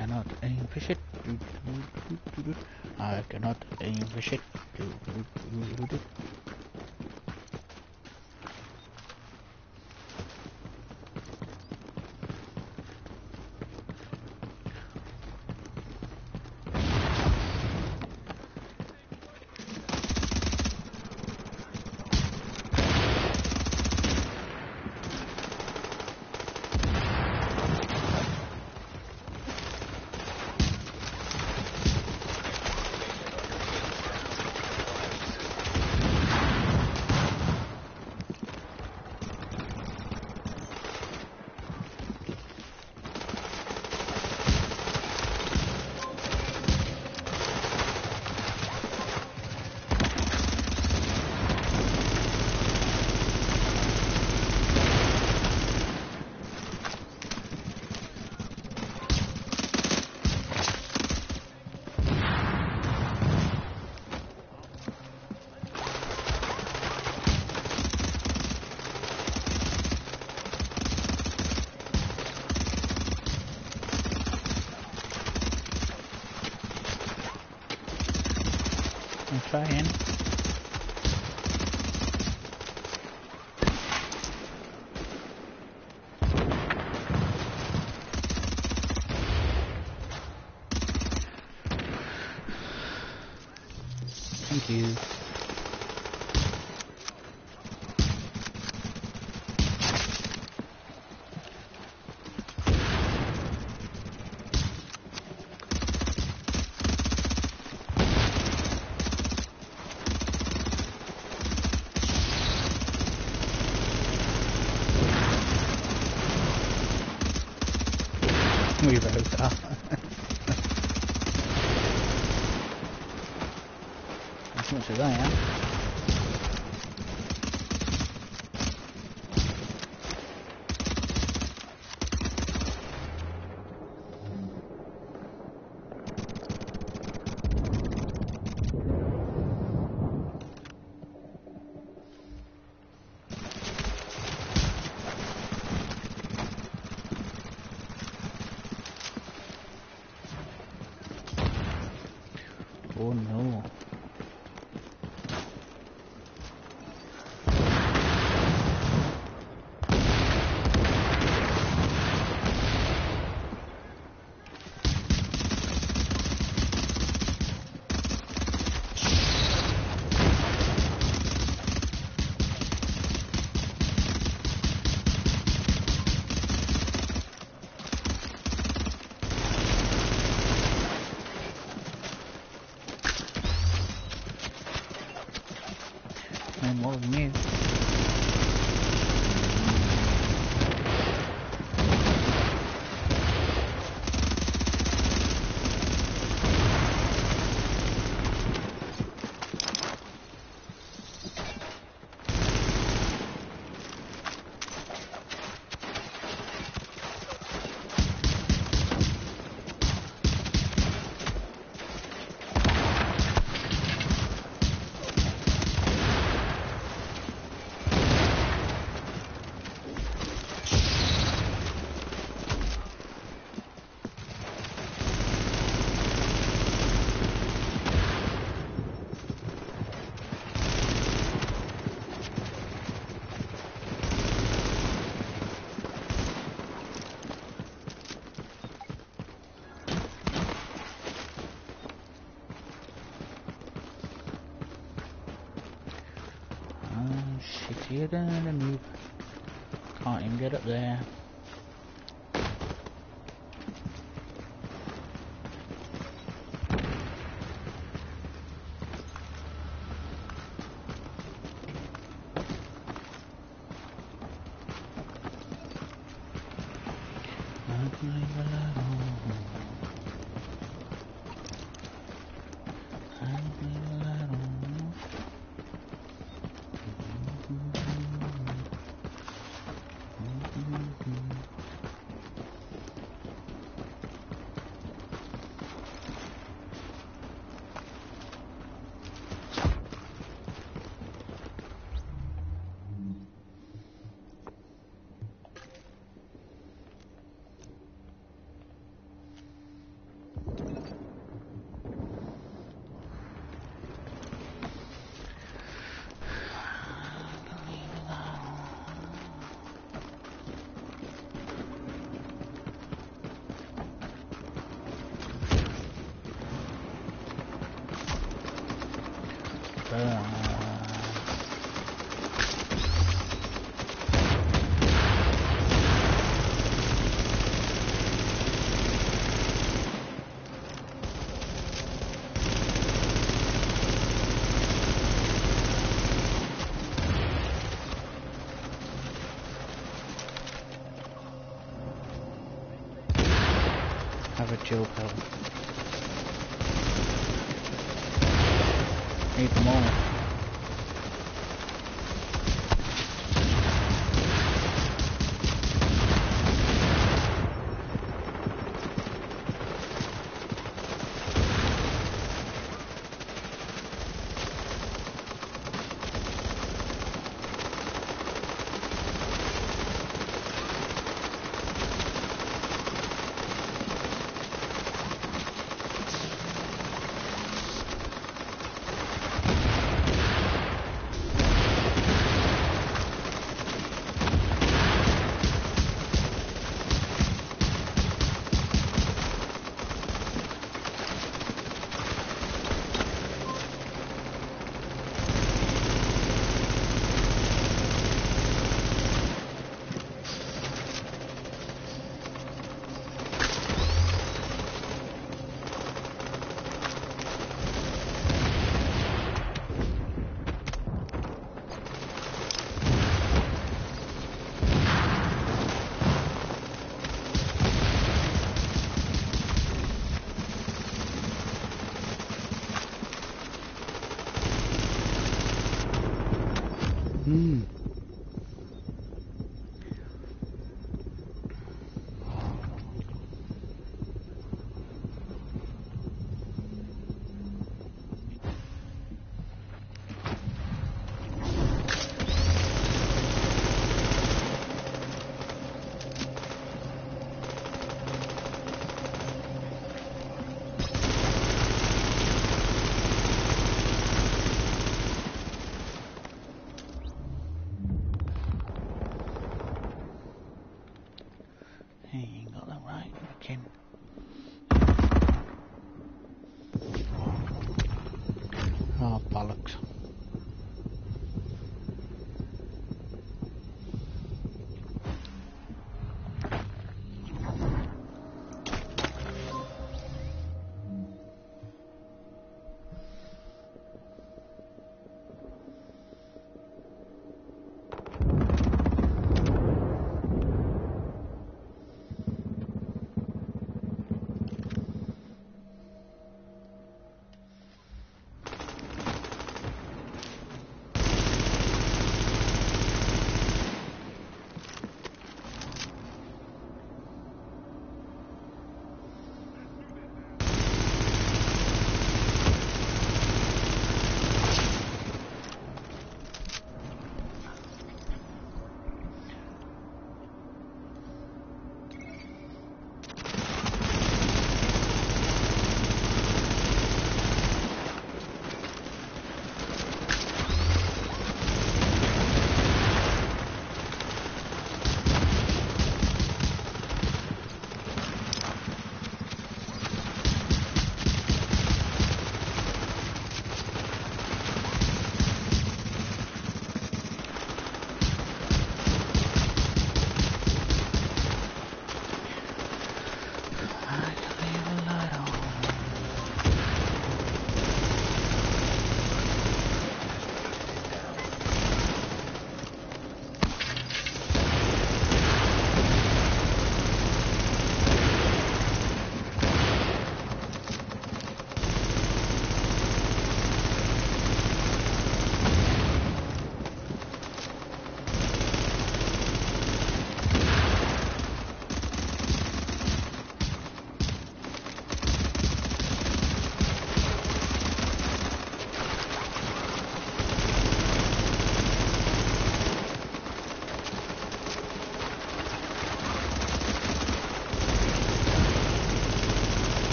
cannot aim fish it. I cannot aim fish it. Oh, shittier than a noob. Can't even get up there. Have a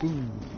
Boom.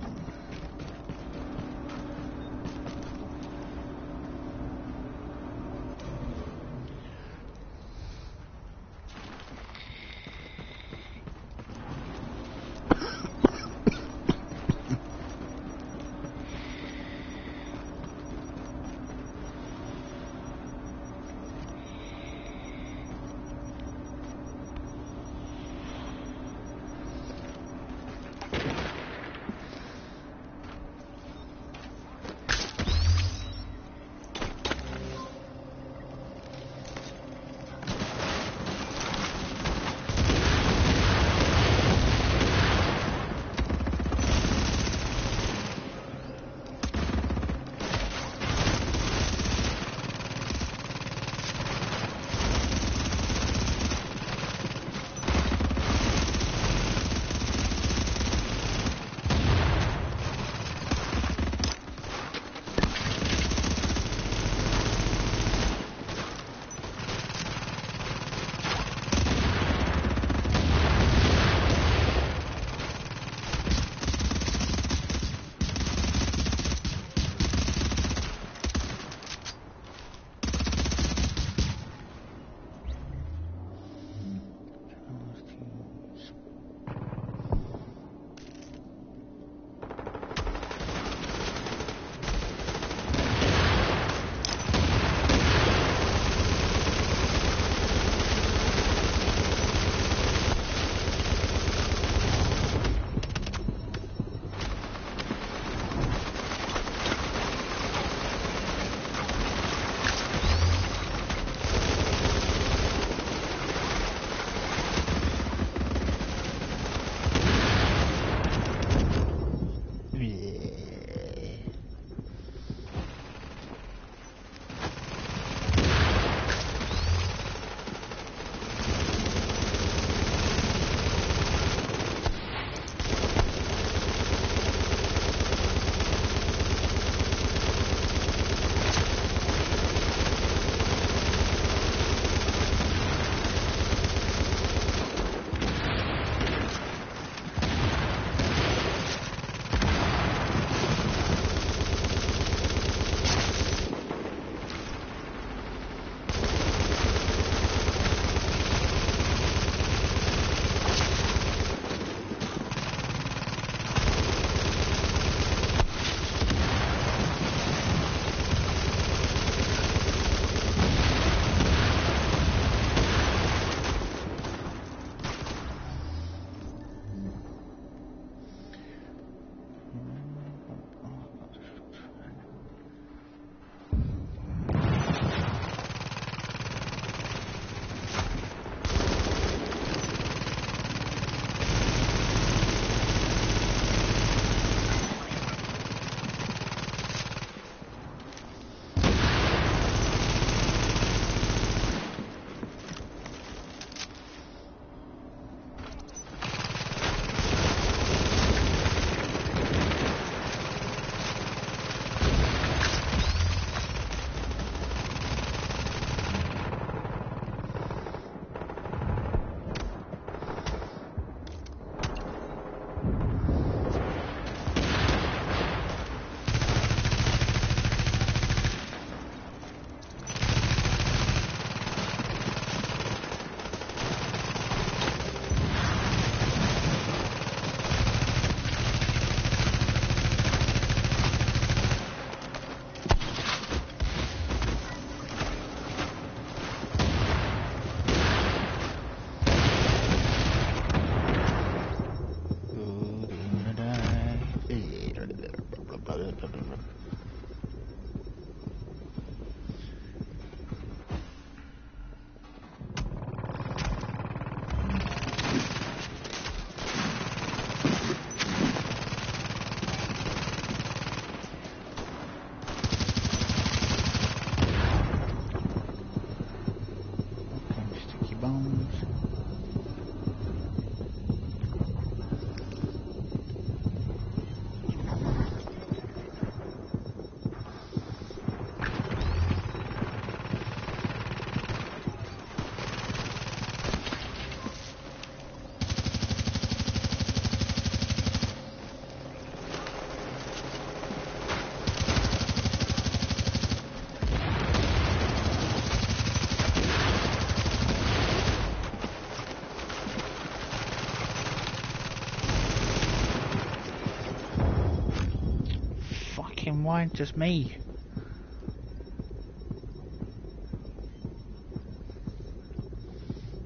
Why just me?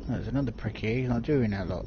There's another prick here, he's not doing that lot.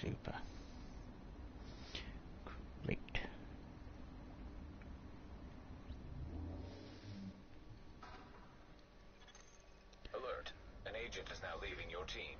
Super. Great. Alert. An agent is now leaving your team.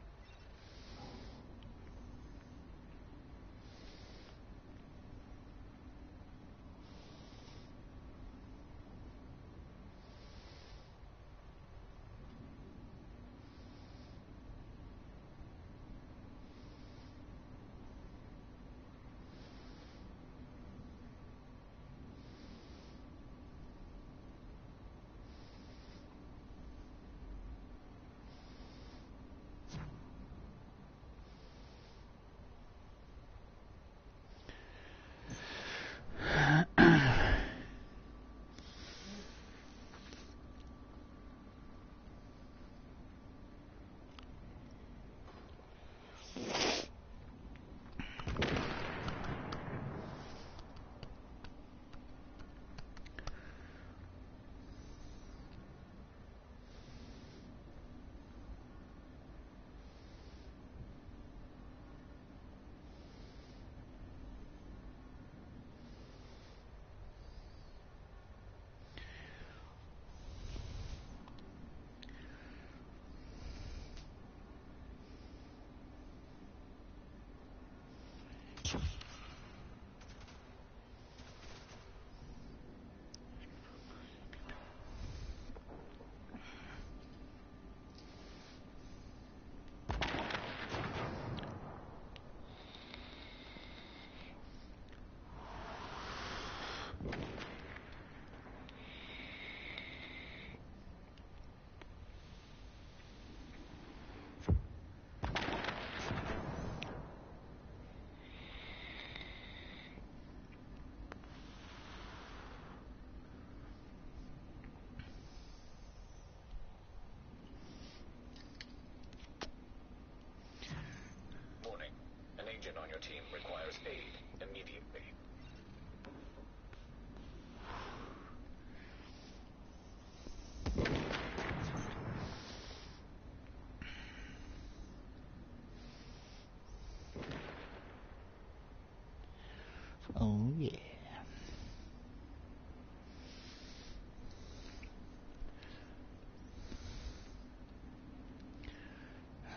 Oh yeah.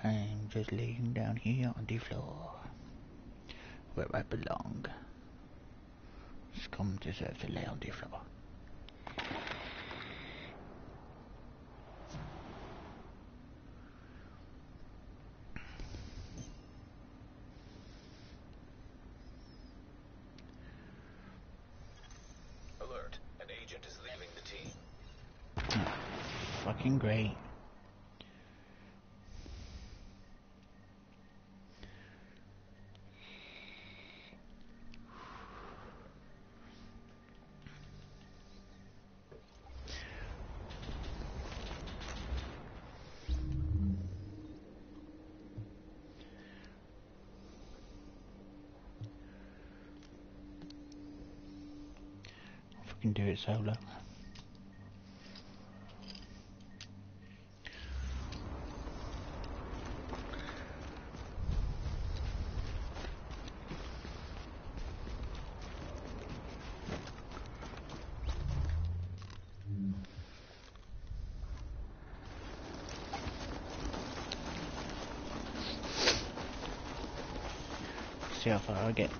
I'm just laying down here on the floor where I belong. Scum deserve to lay on the floor. Alert. An agent is leaving the team. Fucking great. Fucking do it See how far I get.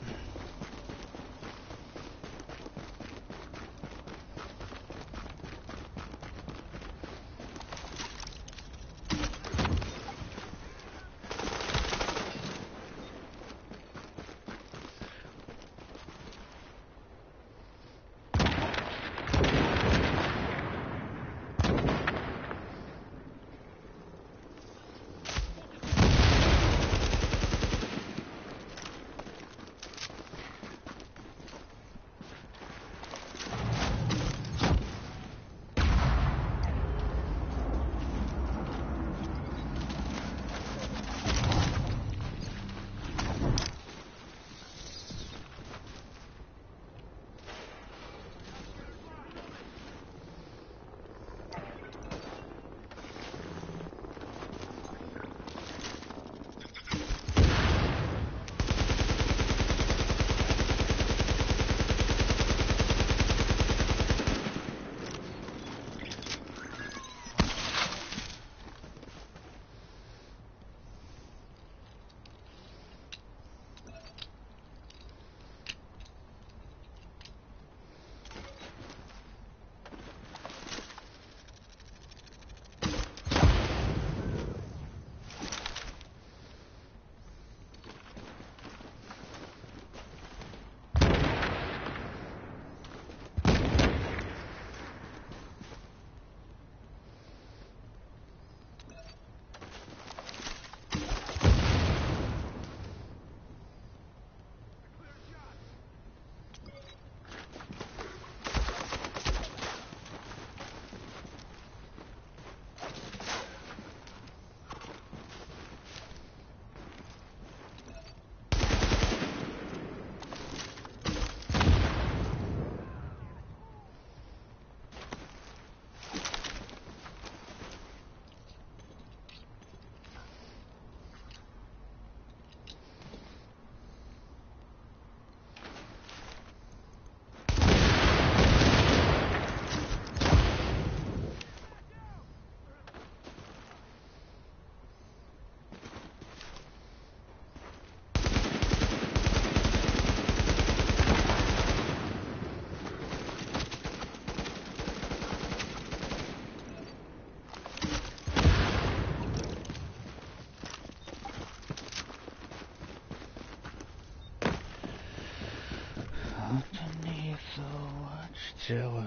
Watchtower,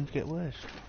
things get worse?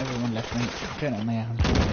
Everyone left me. Turn it on my own.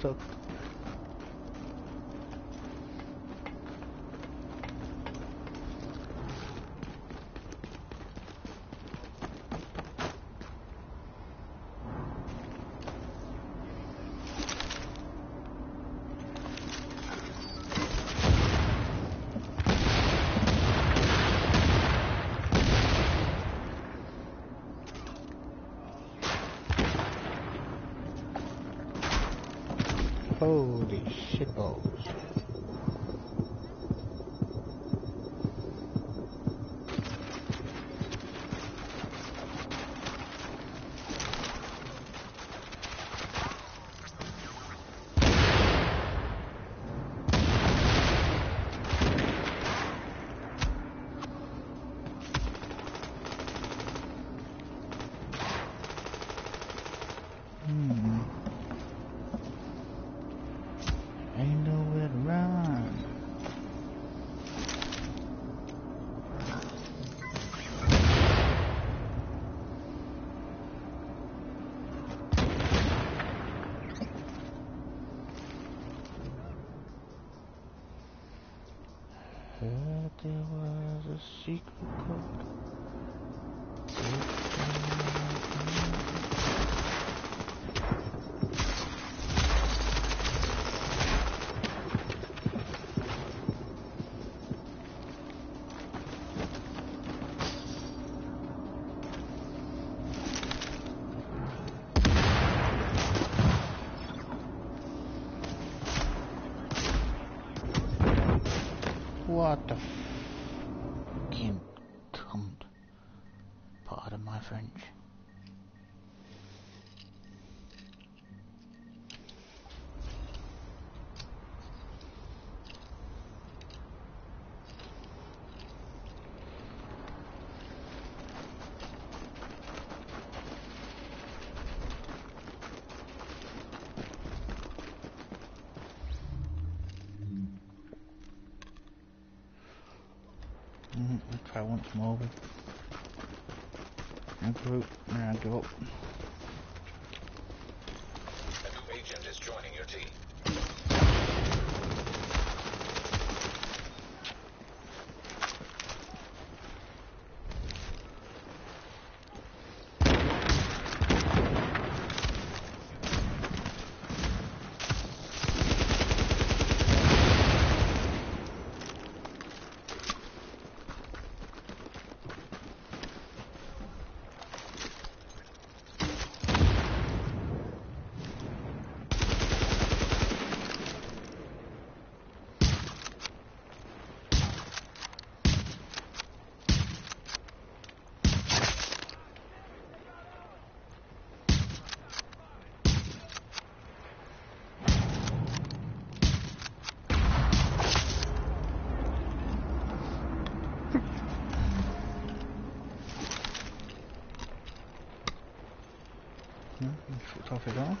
dat. Holy shitballs. What the more. And I give up. A new agent is joining your team. Então, Só.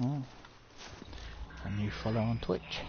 Oh. A new follow on Twitch.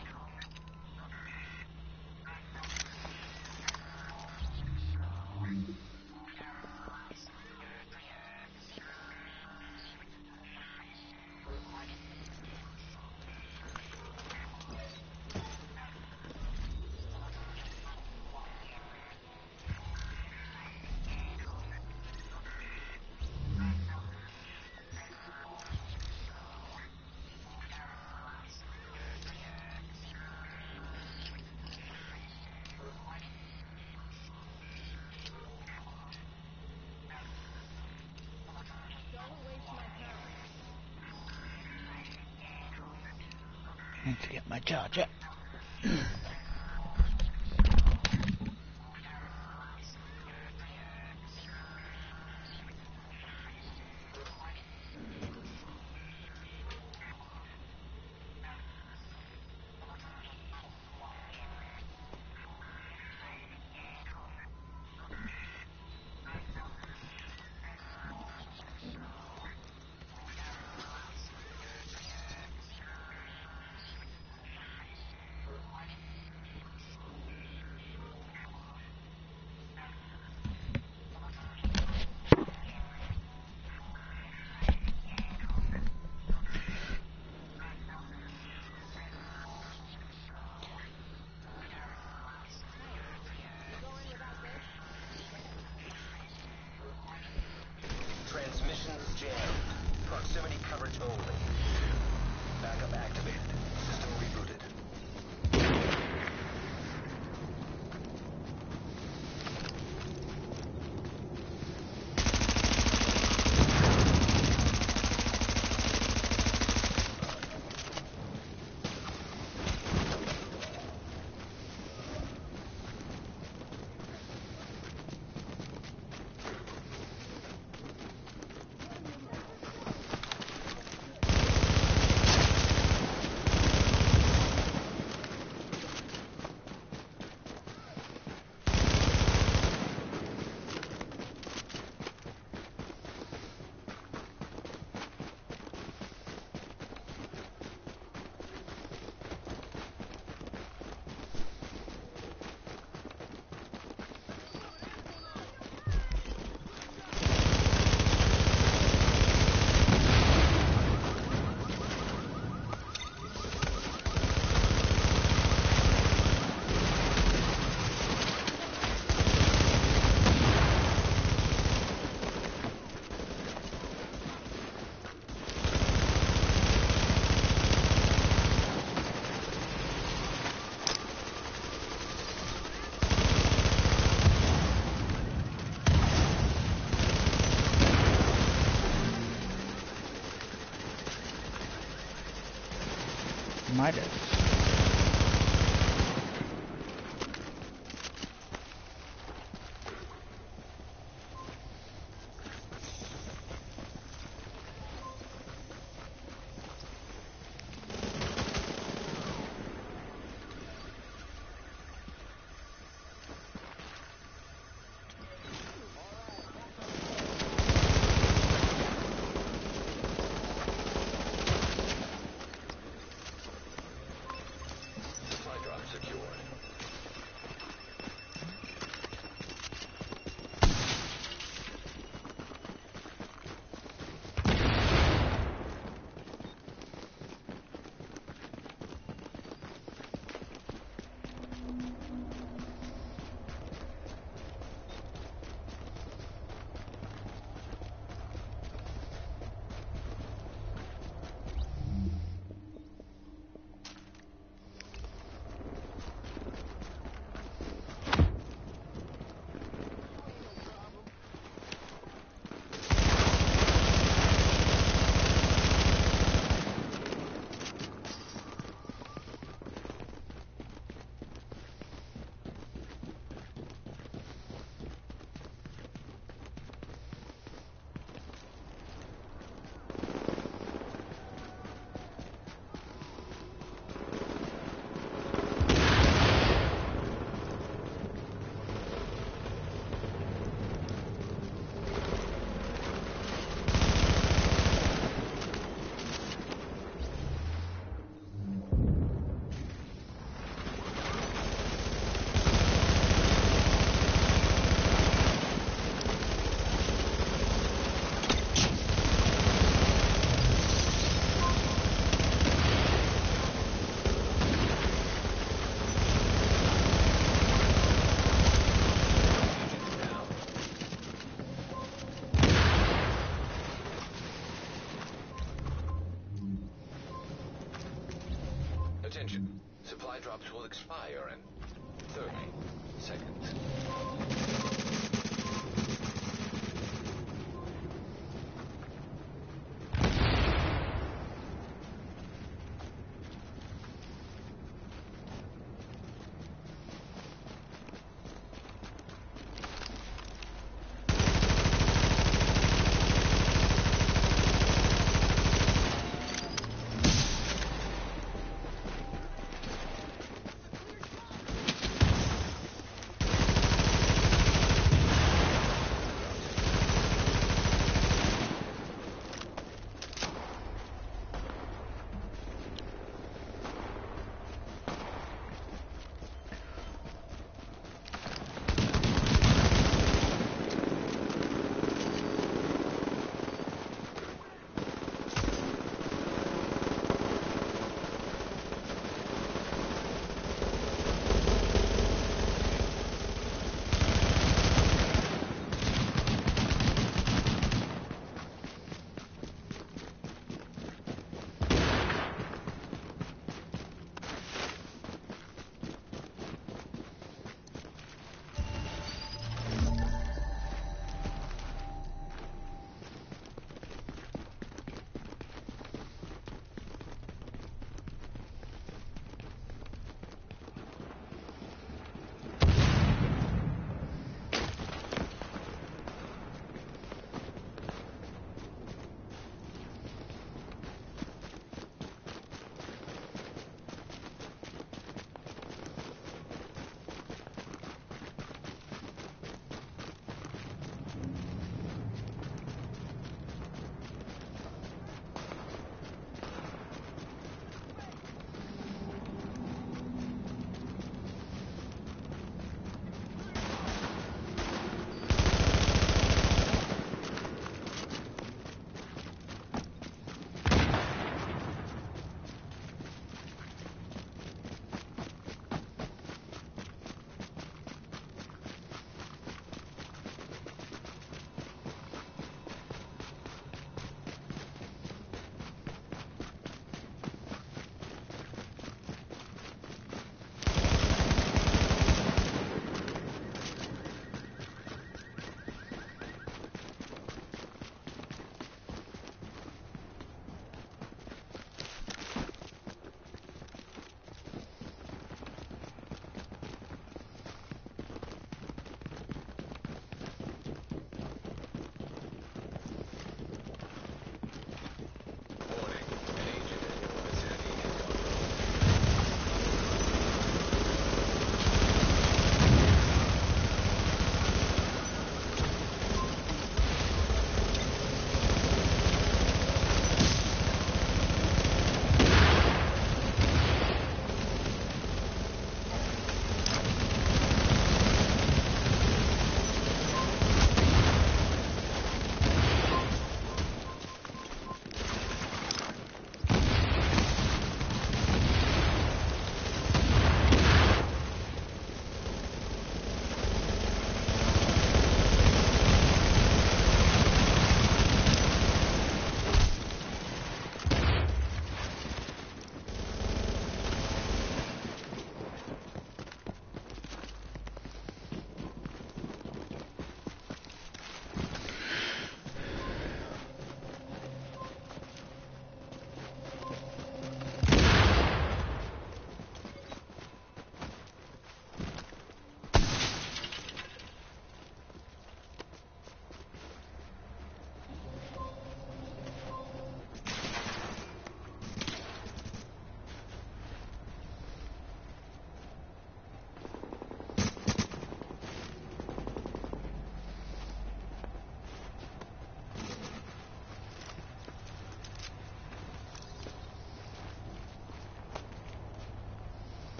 Drops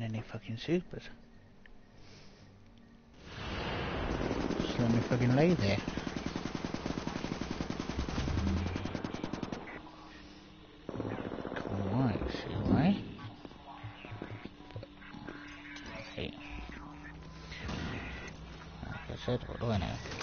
in any fucking supers. Just let me fucking lay there. What do I know?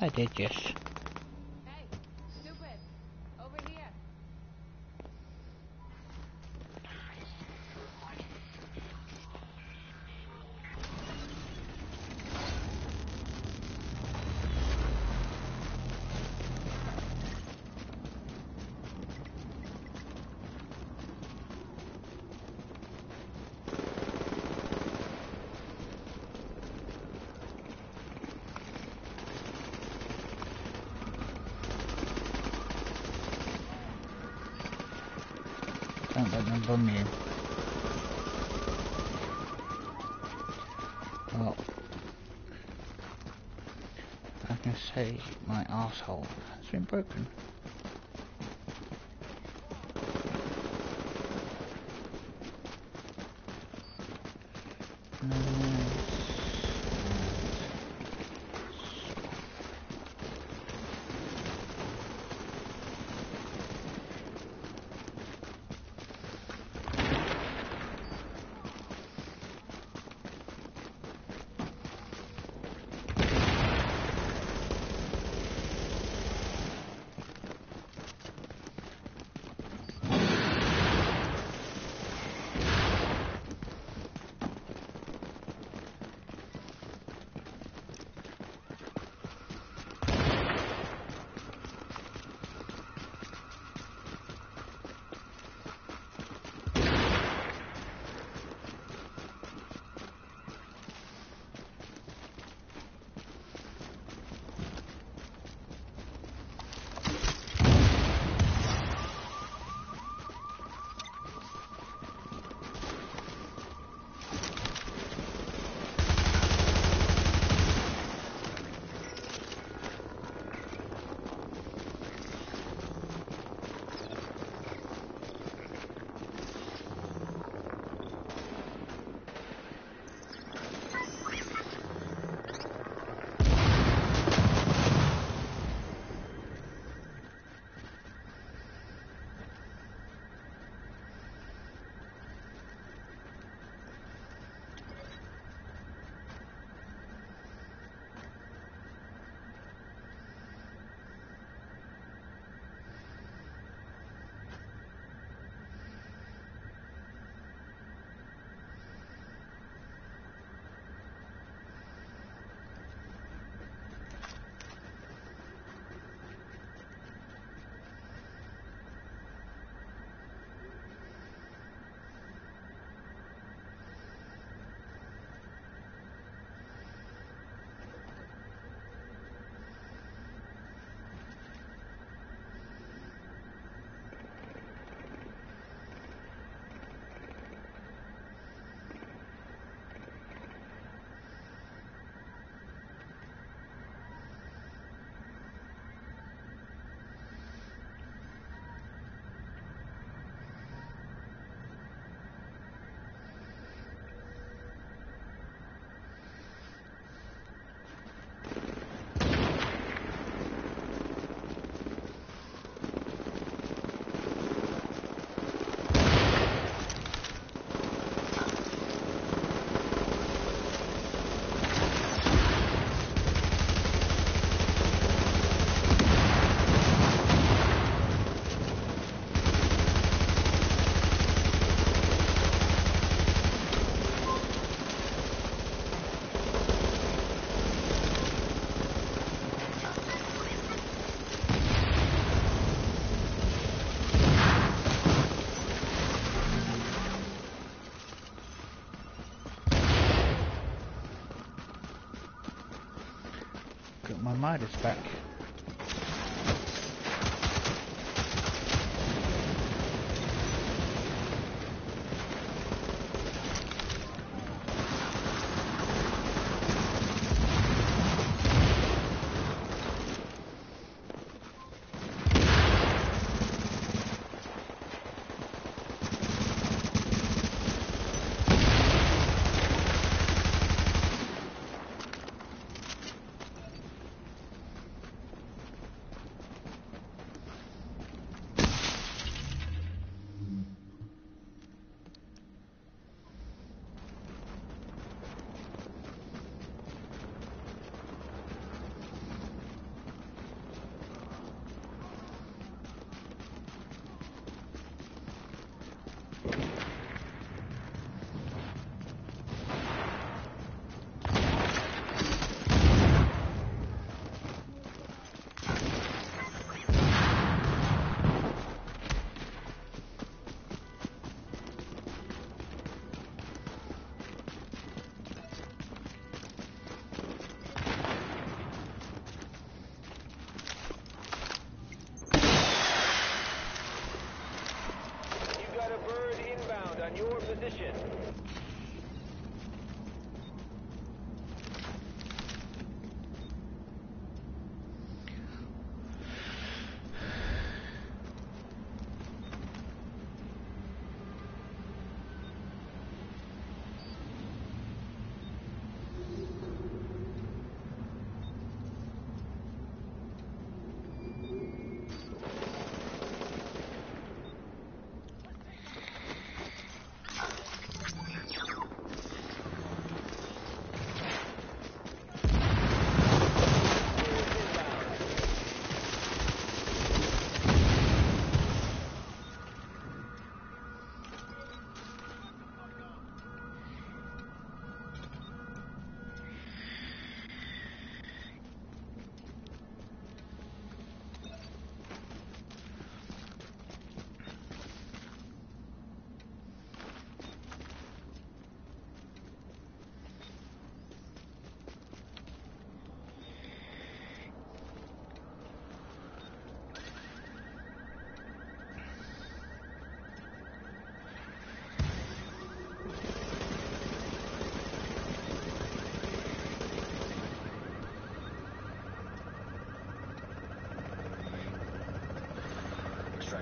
I did yes. Asshole has been broken.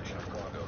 Extraction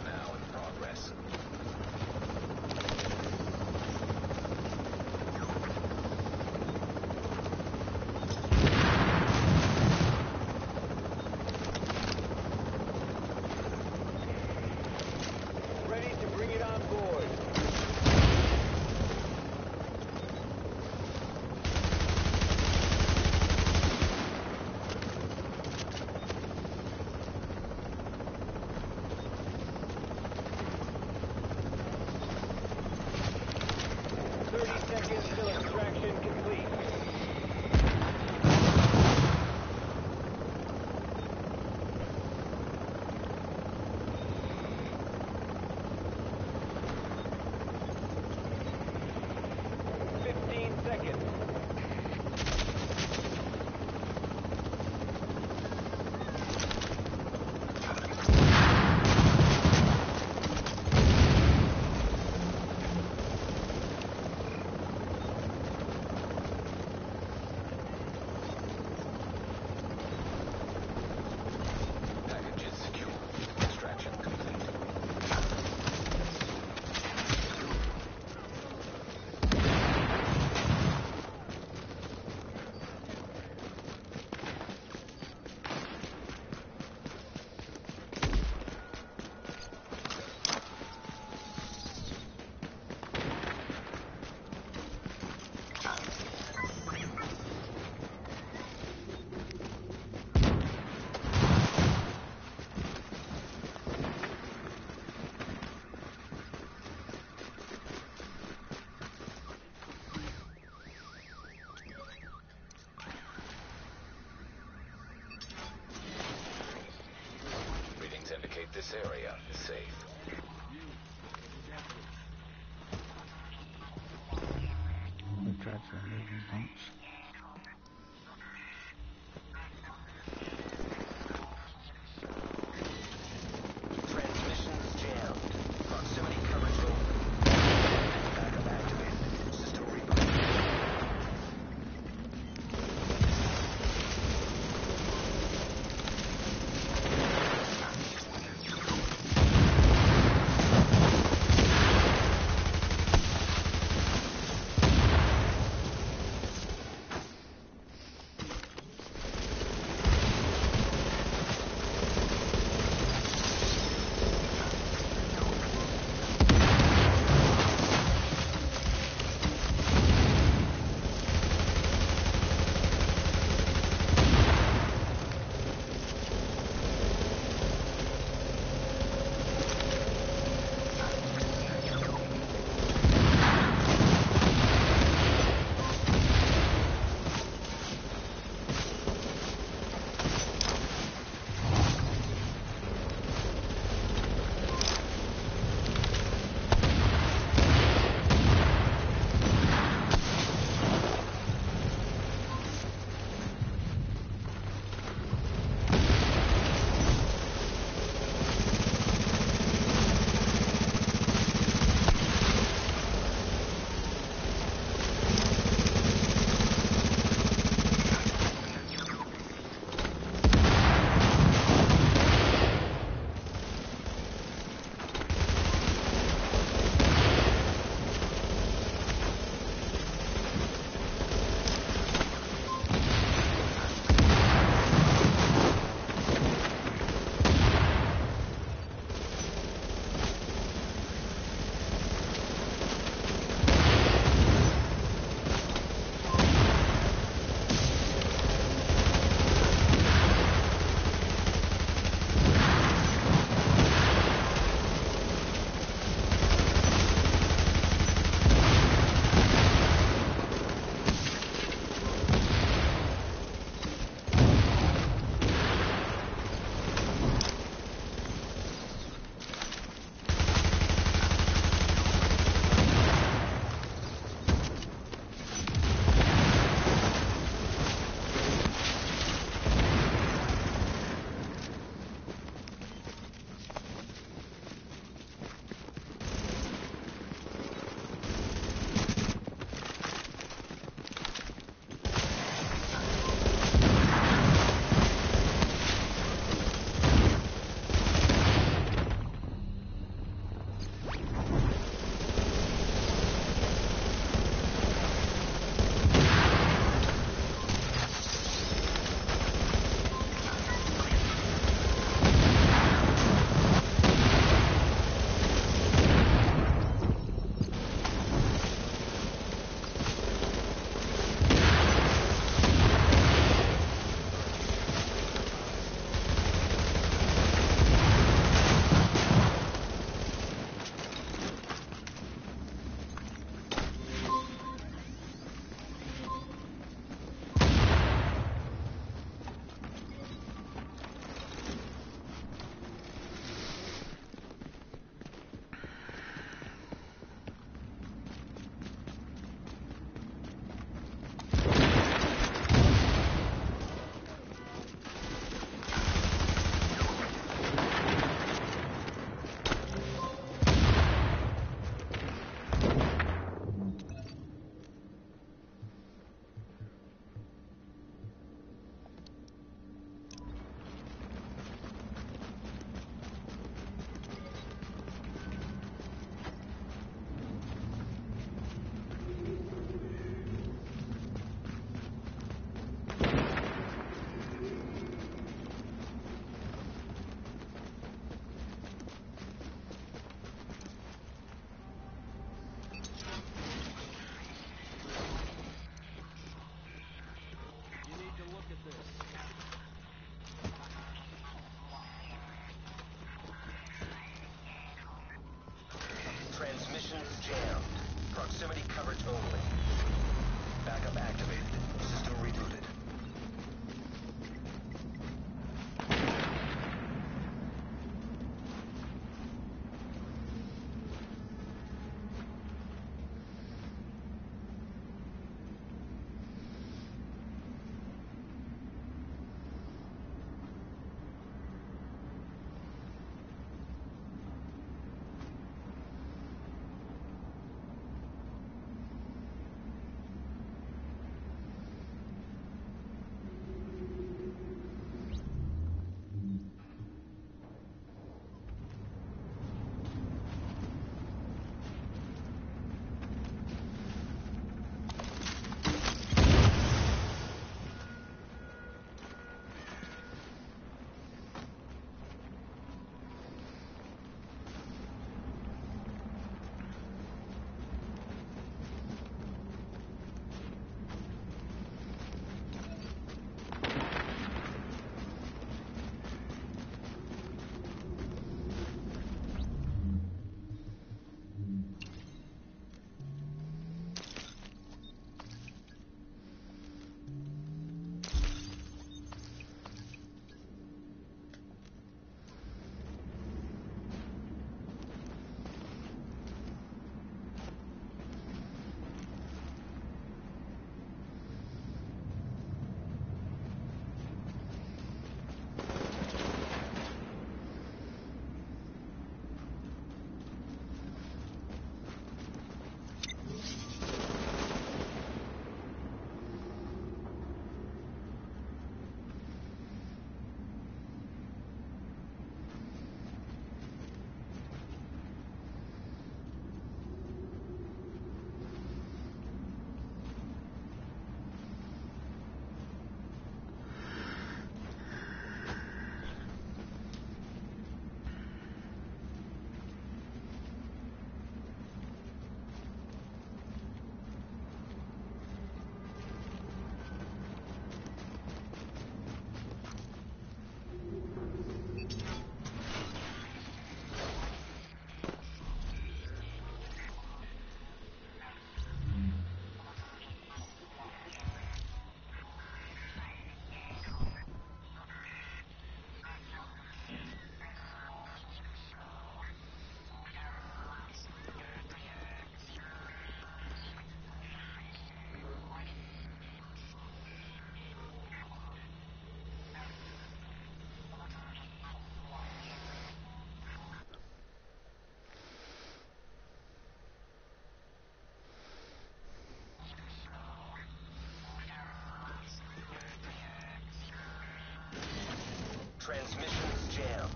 Transmissions jammed.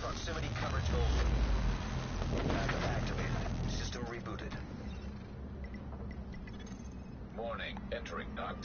Proximity coverage only. Backup activated. System rebooted. Warning, entering knock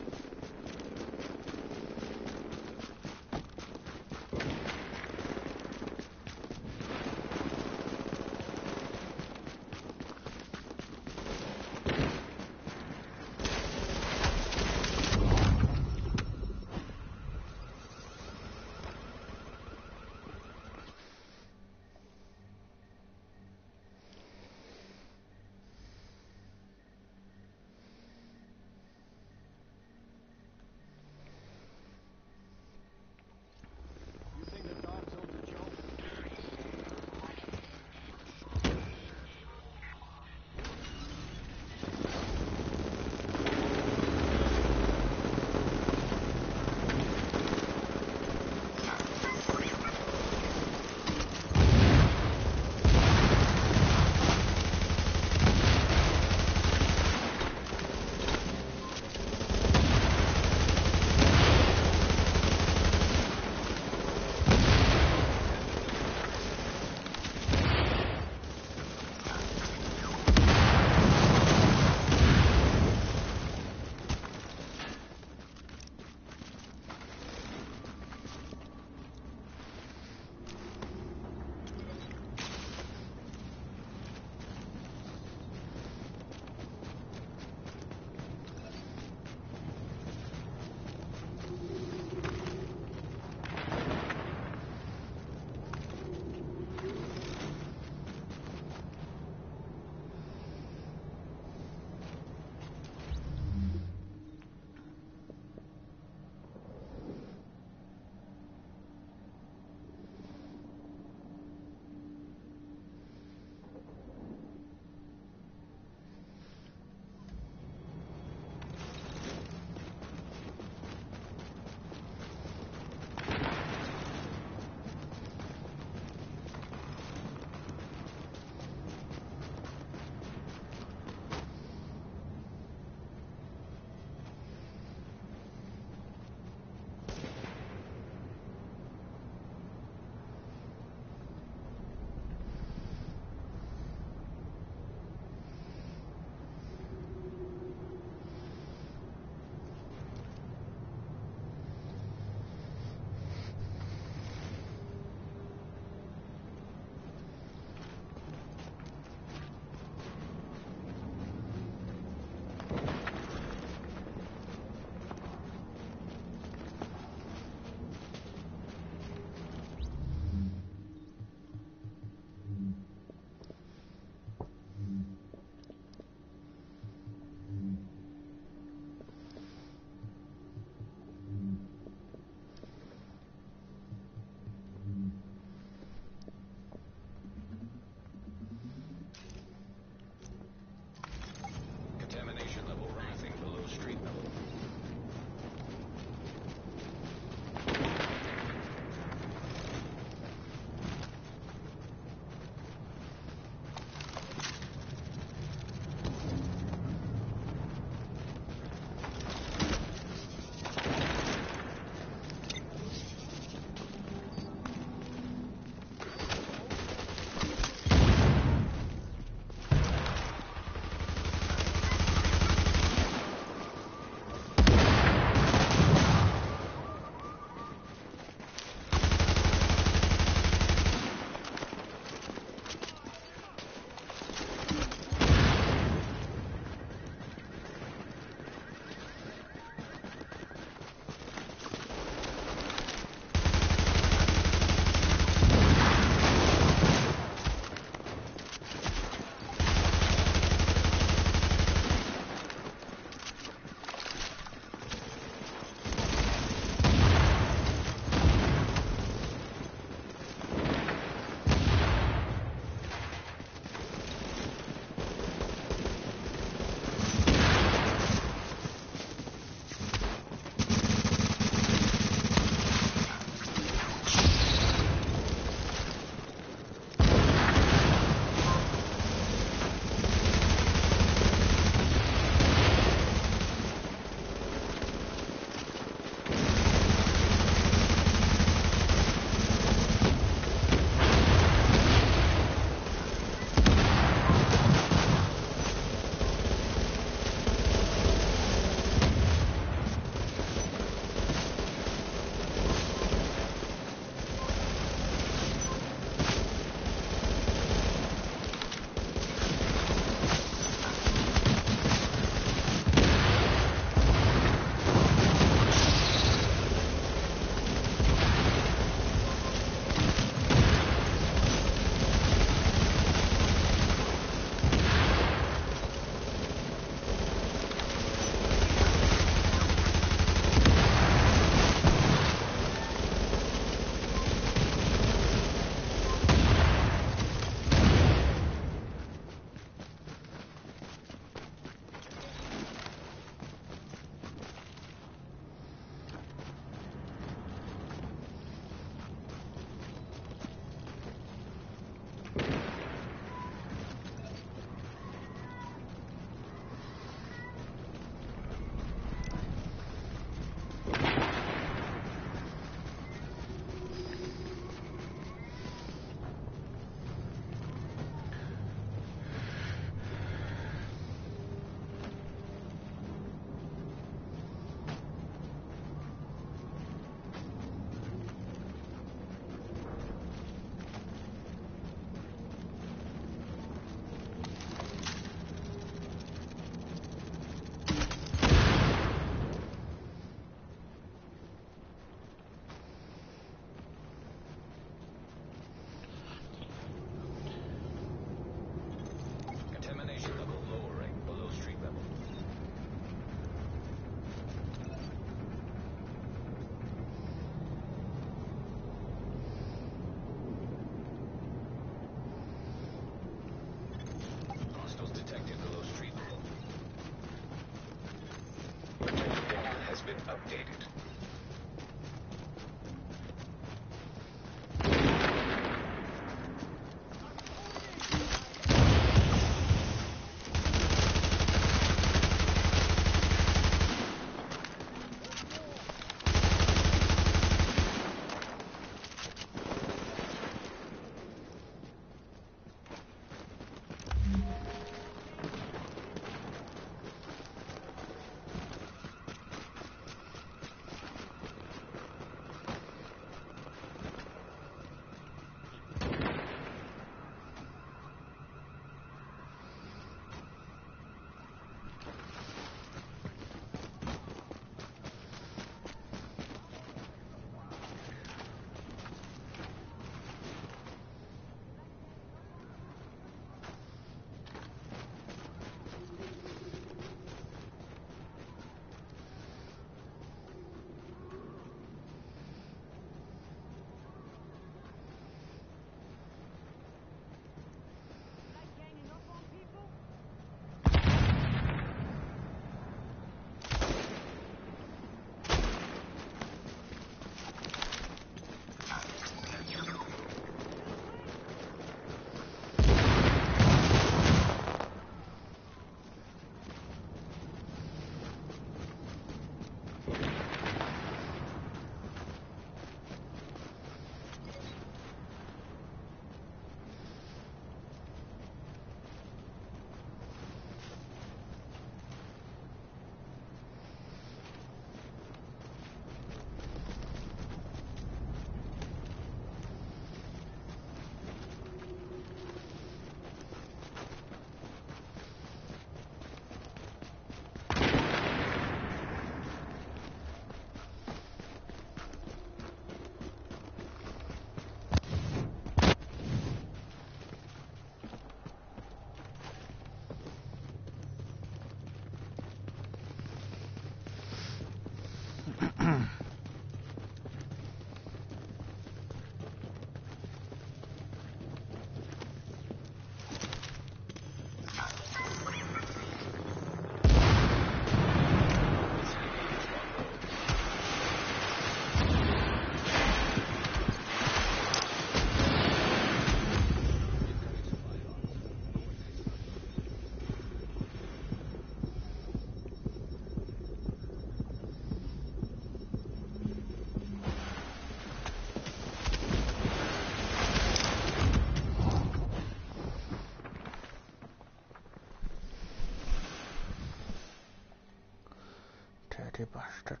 bastards.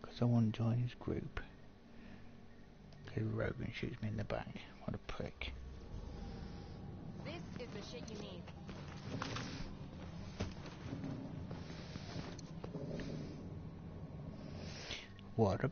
Because I want to join his group. Because Rogan shoots me in the back. What a prick. This is the shit you need. What a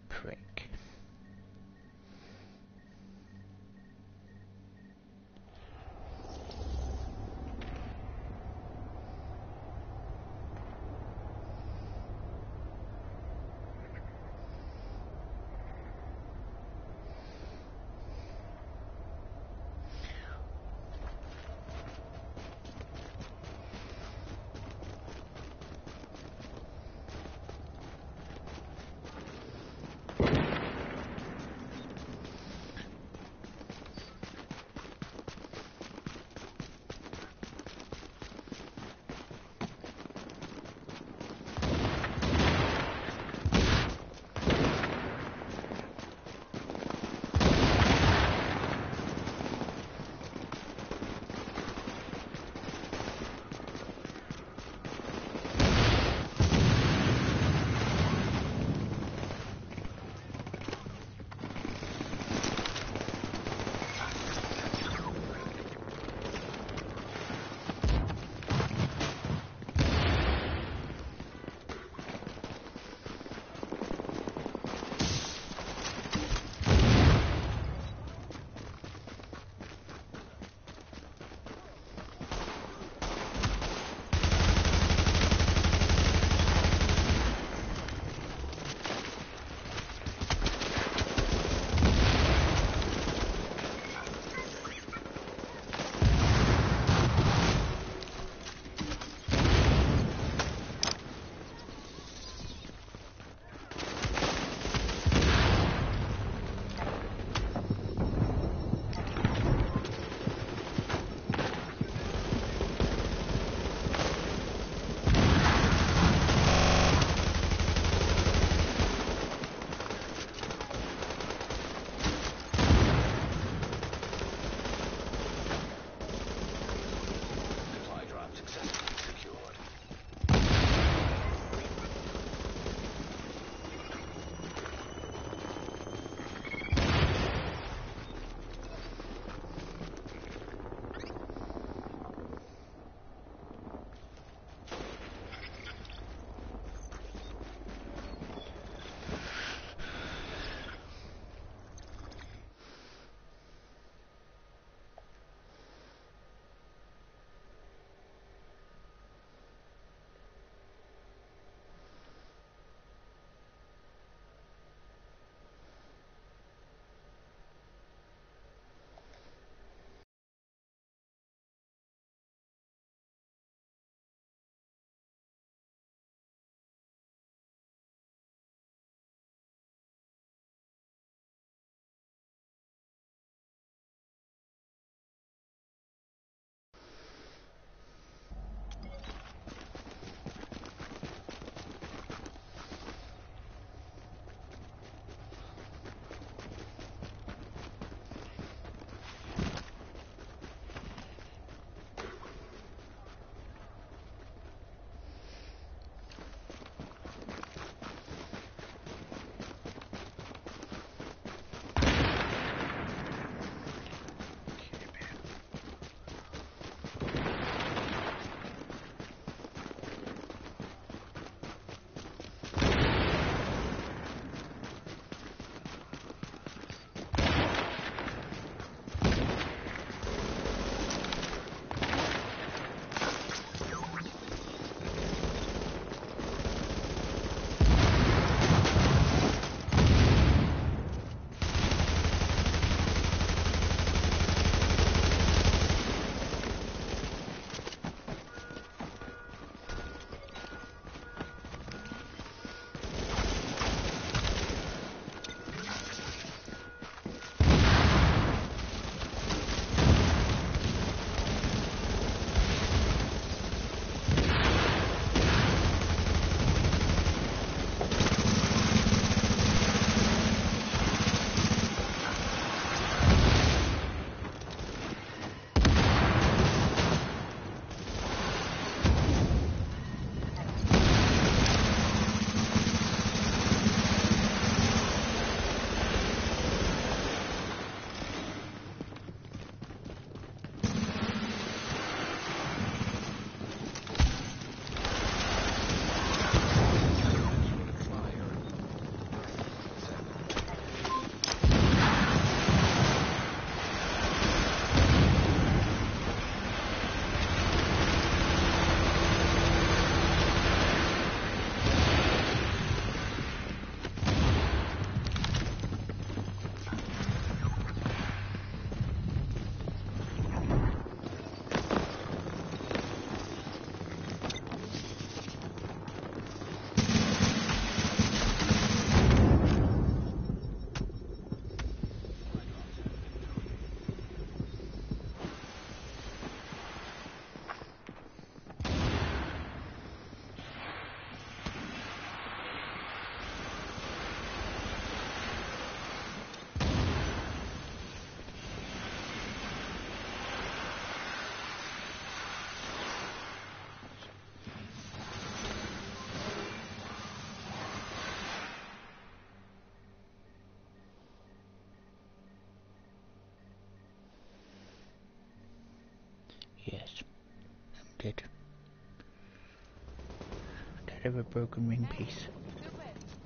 ever broken ring piece.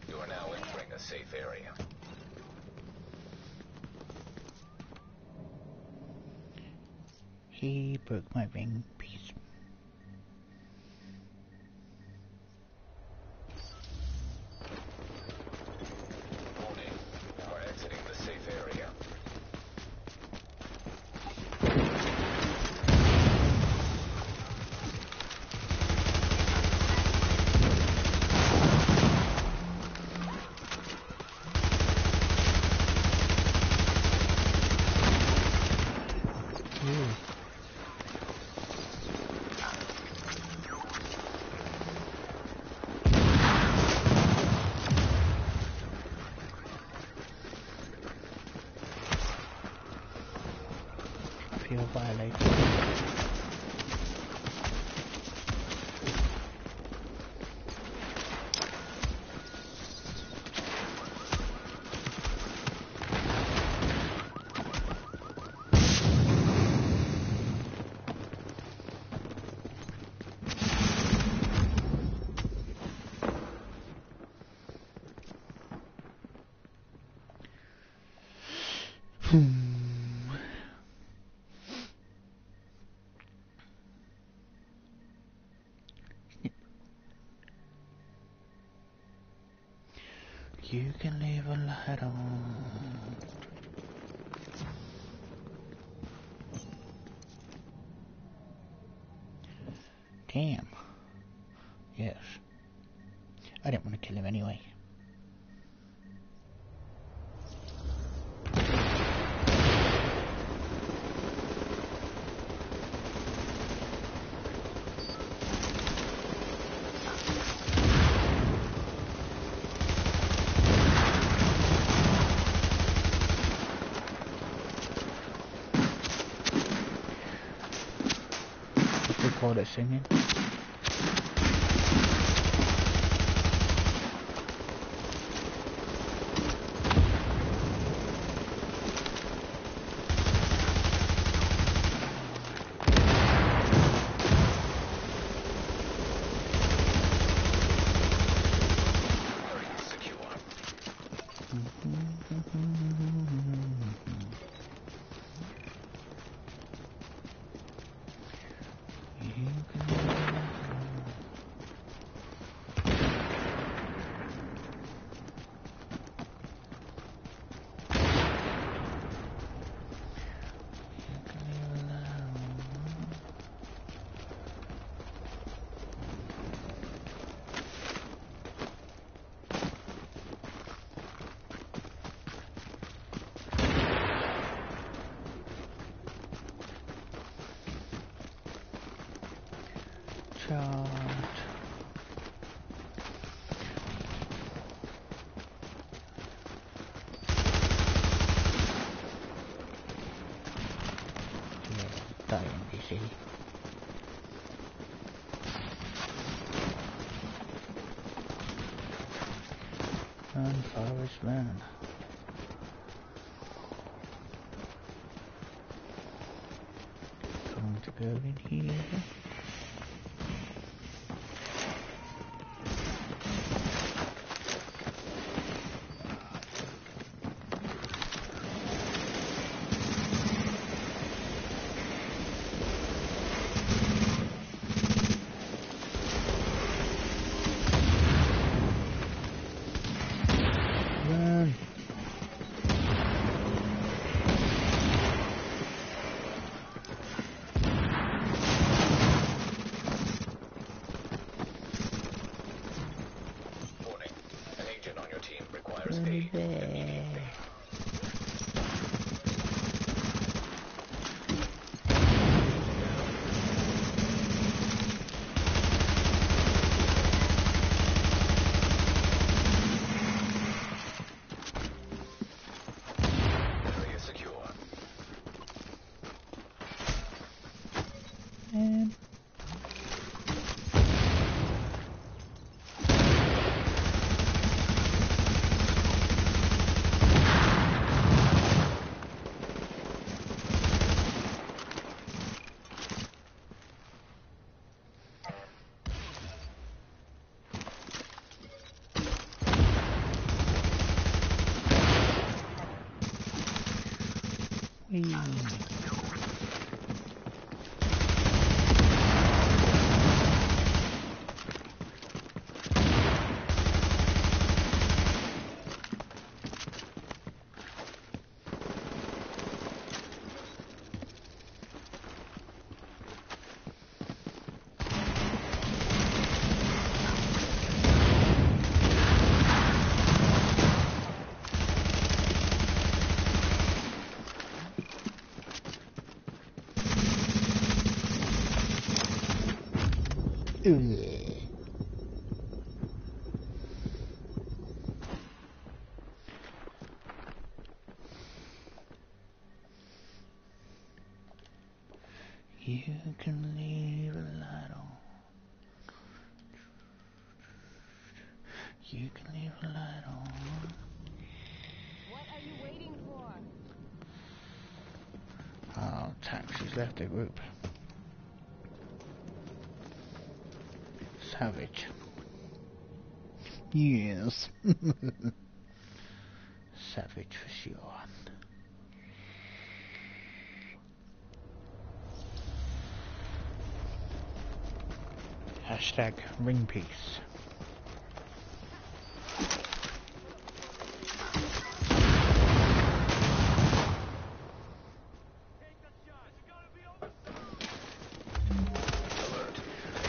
You are now entering a safe area. He broke my ring. mejores, ¿eh? 就你 Savage for sure. Hashtag ring piece.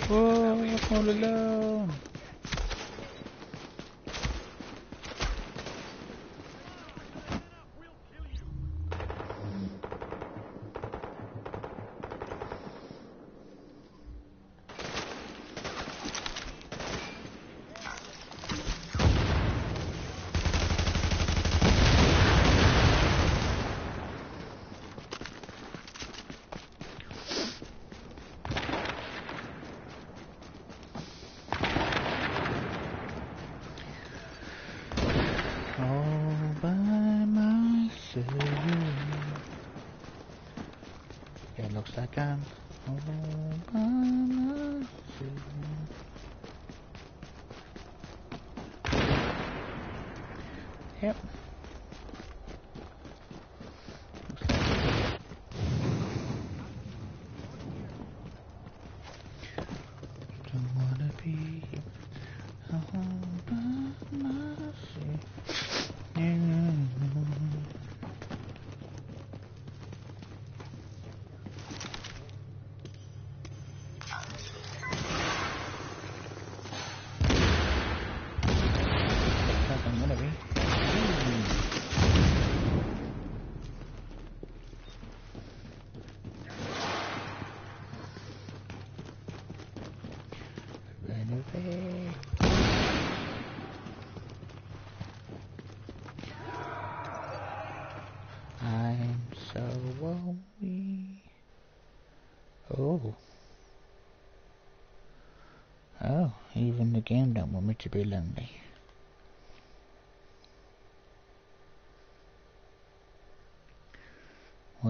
Oh,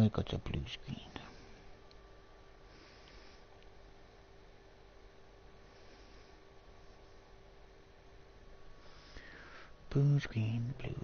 like it's a blue screen. Blue screen, blue